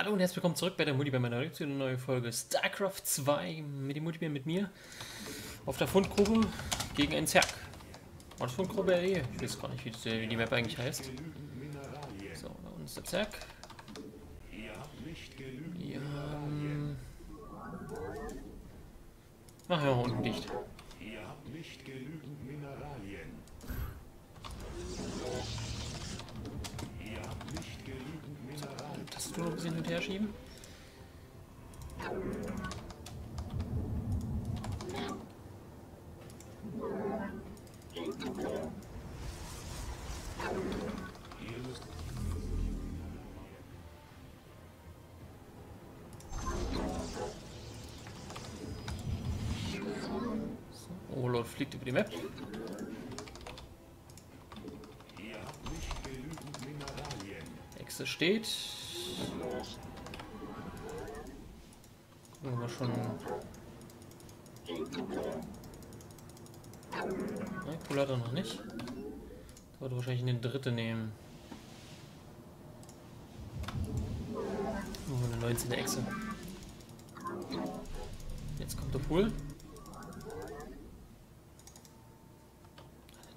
Hallo und herzlich willkommen zurück bei der Mutti bei meiner Reaktion. Eine neue Folge StarCraft 2 mit dem Multiplayer mit mir auf der Fundgrube gegen einen Zerg. War das Fundgrube? Ich weiß gar nicht, wie, das, wie die Map eigentlich heißt. So, da unten ist der Zerg. Ja, ähm, machen wir unten dicht. Ihr habt nicht genügend Mineralien. Ihr habt nicht genügend Mineralien. Tastatur noch ein bisschen hin und her schieben. Lord fliegt über die Map. Hexe steht. Mal schon. Nein, cool hat er noch nicht. Sollte wahrscheinlich eine dritte nehmen. Oh, eine 19 Echse. Jetzt kommt der Pool.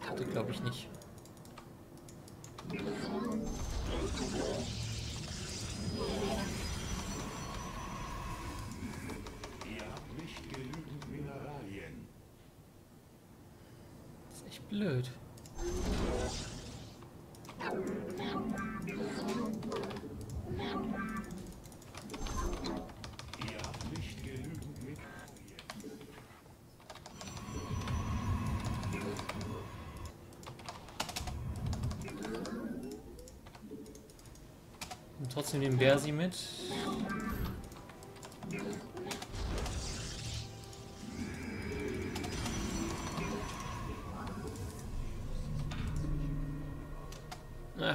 Hatte glaube ich nicht. Ihr habt nicht genügend Mineralien. Das ist echt blöd. Und trotzdem den Bersi mit.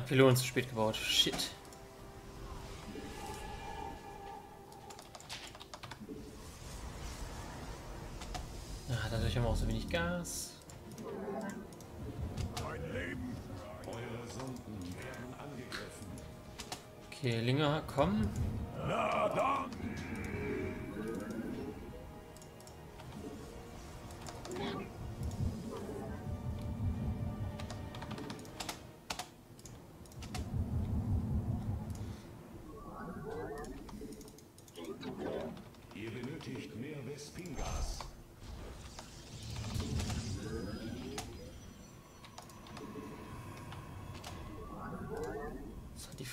Pylonen zu spät gebaut. Shit. Ah, dadurch haben wir auch so wenig Gas. Okay, Linger, komm. Na dann.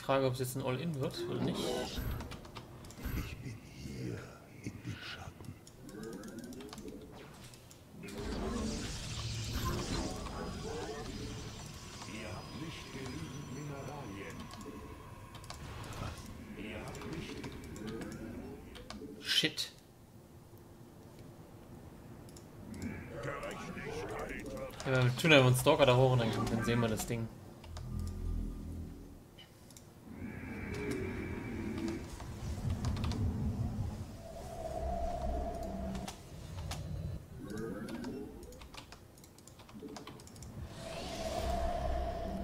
Frage, ob es jetzt ein All-In wird oder nicht. Ich bin hier in den Schatten. Ihr habt nicht genügend Mineralien. Ihr habt nicht Shit. Ja, wir tun einfach einen Stalker da hoch und dann, dann sehen wir das Ding.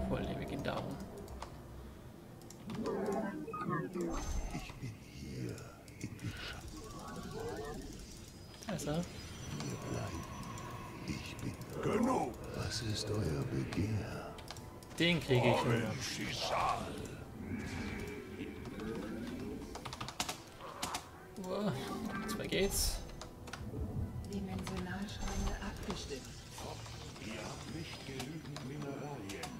Voll, nee, wir gehen darum. Ich bin hier in den Schatten. Da ist er. Ich bin genug. Was ist euer Begehr? Den kriege ich. Uah, Zwei geht's. Dimensionalschreine abgestimmt. Ihr habt nicht genügend Mineralien.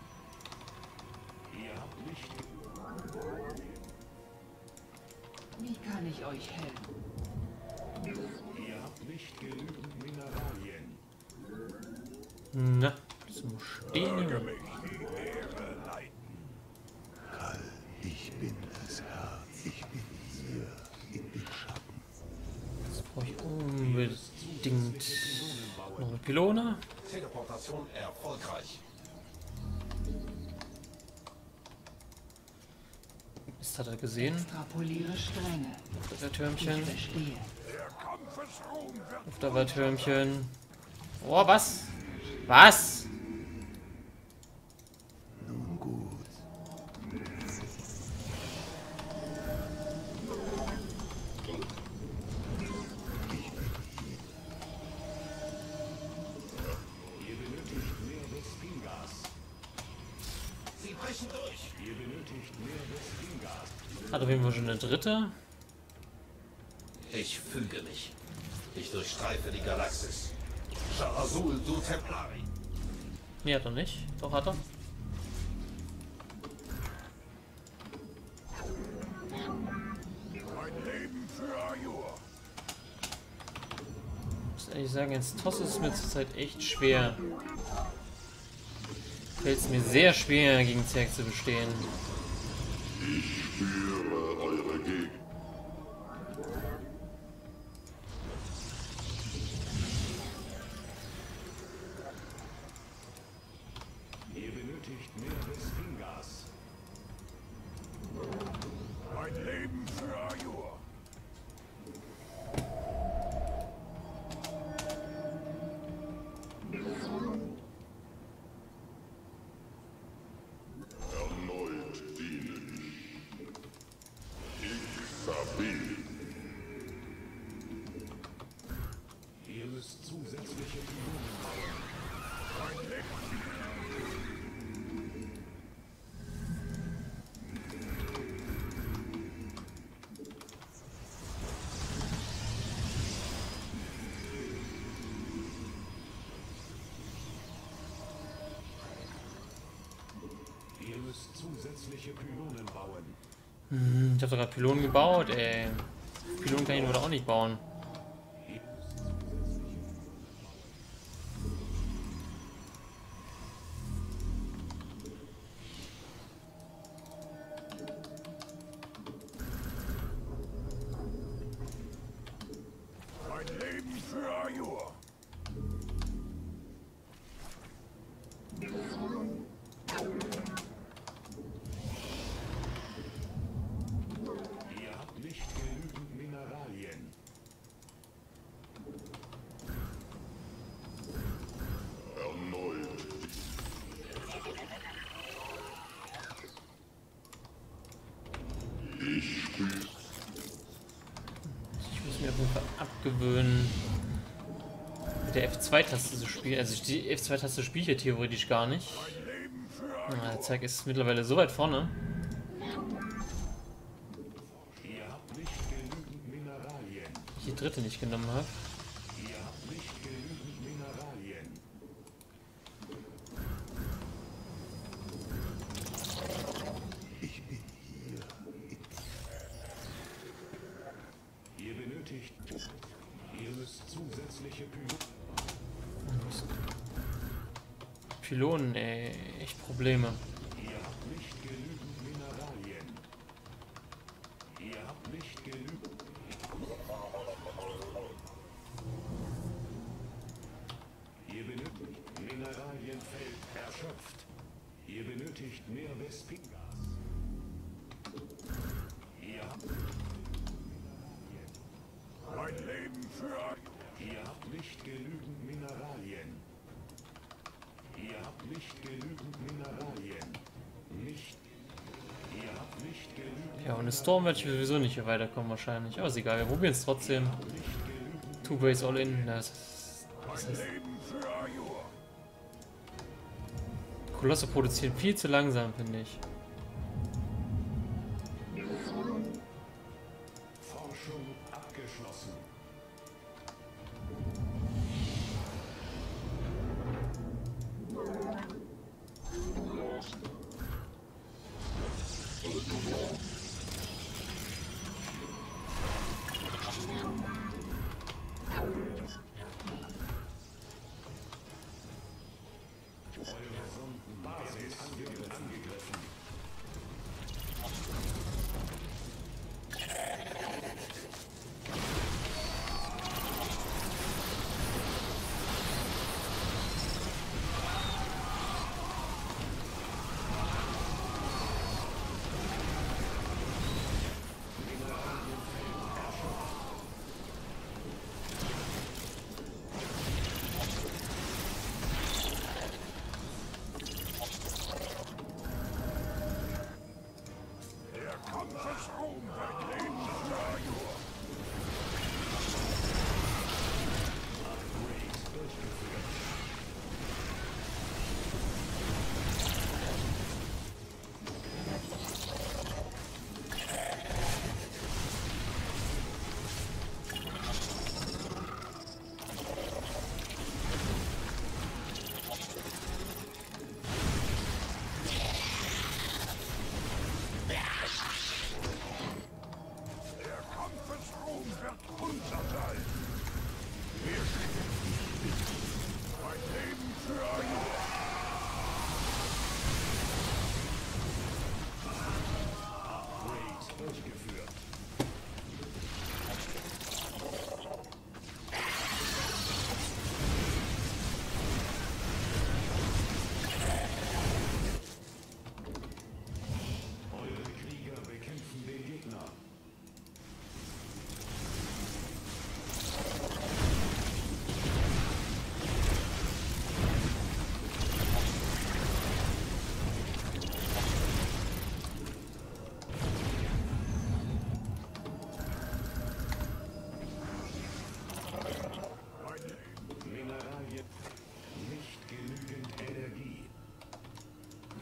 Ihr habt nicht Wie kann ich euch helfen? Ihr habt nicht genügend Mineralien. Na, zum Stehen. Ich bin das Herz. Ich bin hier in den Schatten. Jetzt brauche ich unbedingt noch eine Pylone. Teleportation erfolgreich. Das hat er gesehen. Extrapoliere Stränge. Auf der Ich Türmchen. Auf der Türmchen. Oh, was? Was? Nun gut. Ihr benötigt mehr Vestingas. Sie brechen durch. Ihr benötigt mehr des Vestingas. Hat auf jeden Fall schon eine dritte. Ich füge mich. Ich durchstreife die Galaxis. Nee, hat er nicht. Doch, hat er. Ajur. muss ehrlich sagen, jetzt Toss ist mir zurzeit echt schwer. Fällt es mir sehr schwer, gegen Zerg zu bestehen. Pylonen bauen. Hm, ich habe sogar Pylonen gebaut, ey. Pylonen kann ich wohl auch nicht bauen. Abgewöhnen, mit der F2-Taste zu spielen. Also die F2-Taste spiele ich ja theoretisch gar nicht. Für Ah, Der Zeig ist mittlerweile so weit vorne. Ich die dritte nicht genommen habe. Ihr habt nicht genügend Mineralien. Ich bin hier. Ihr benötigt. Ihr müsst zusätzliche Pylonen. Ey, echt Probleme. Ihr habt nicht genügend Mineralien. Ihr habt nicht genügend. Ihr benötigt Mineralienfeld erschöpft. Ihr benötigt mehr Vespingas. Ihr habt, Mein Leben für Ajur. Ihr habt nicht genügend Mineralien. Ihr habt nicht genügend Mineralien. Nicht. Ihr habt nicht genügend. Ja, ohne Storm werde ich sowieso nicht hier weiterkommen wahrscheinlich. Aber ist egal, wir probieren es trotzdem. Two Ways All In. Das das ist. Kolosse produzieren viel zu langsam, finde ich.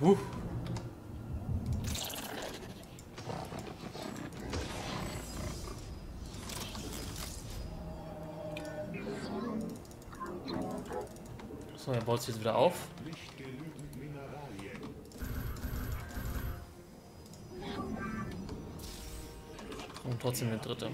Uh. So, er baut sich jetzt wieder auf. Und trotzdem der dritte.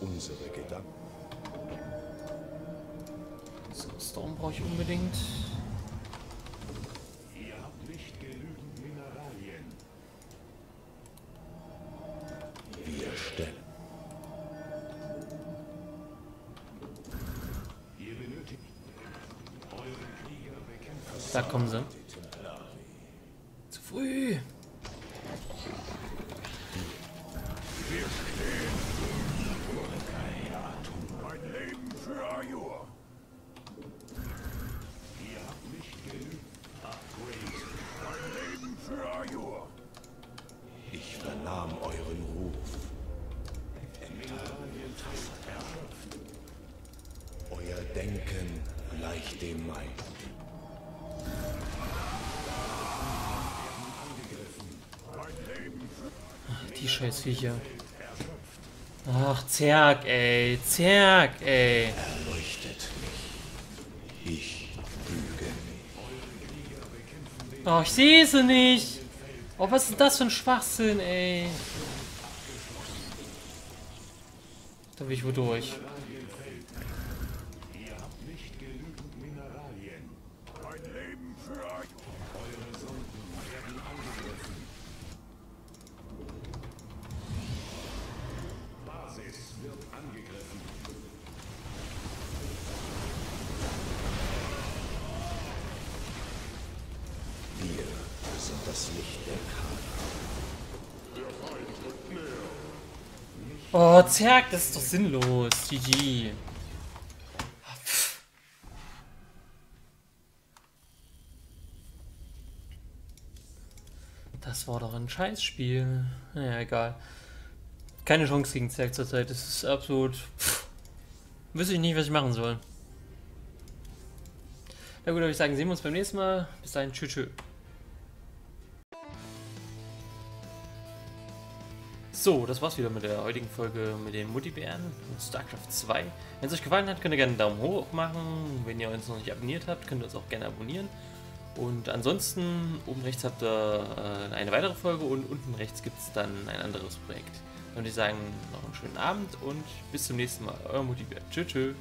Unsere Gedanken. So, Storm brauche ich unbedingt. Ihr habt nicht genügend Mineralien. Wir stellen. Ihr benötigt eure Krieger bekämpfen. Da kommen sie. Zu früh. Mein Leben für Ajur. Ihr habt nicht genügend Upgrade. Mein Leben für Ajur. Ich vernahm euren Ruf. Mineralienfeld erschöpft. Euer Denken gleicht dem Leben für Die scheiß Viecher. Ach, Zerg, ey. Zerg, ey. Erleuchtet mich. Ich füge mich. Oh, ich sehe sie nicht. Oh, was ist das für ein Schwachsinn, ey. Da will ich wohl durch. Ihr habt nicht genügend Mineralien. Mein Leben für Ajur. Eure Sonden werden angegriffen. Basis wird angegriffen. Wir sind das Licht der Karte. Oh, Zerg, das ist doch sinnlos. GG. Das war doch ein Scheißspiel. Naja, egal. Keine Chance gegen Zerg zurzeit. Das ist absolut. Wüsste ich nicht, was ich machen soll. Na gut, würde ich sagen, sehen wir uns beim nächsten Mal. Bis dahin, tschüss. tschüss. So, das war's wieder mit der heutigen Folge mit den Muttibären und StarCraft 2. Wenn es euch gefallen hat, könnt ihr gerne einen Daumen hoch machen. Wenn ihr uns noch nicht abonniert habt, könnt ihr uns auch gerne abonnieren. Und ansonsten, oben rechts habt ihr äh, eine weitere Folge und unten rechts gibt es dann ein anderes Projekt. Würde ich sagen, noch einen schönen Abend und bis zum nächsten Mal. Euer Muttibär. Tschüss. tschüss.